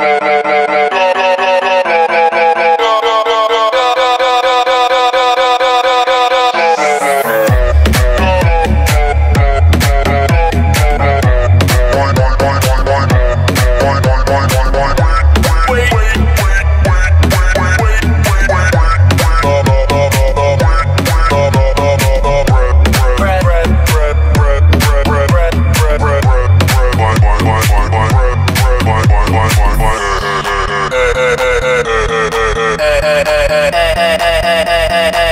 Música hey, hey, hey.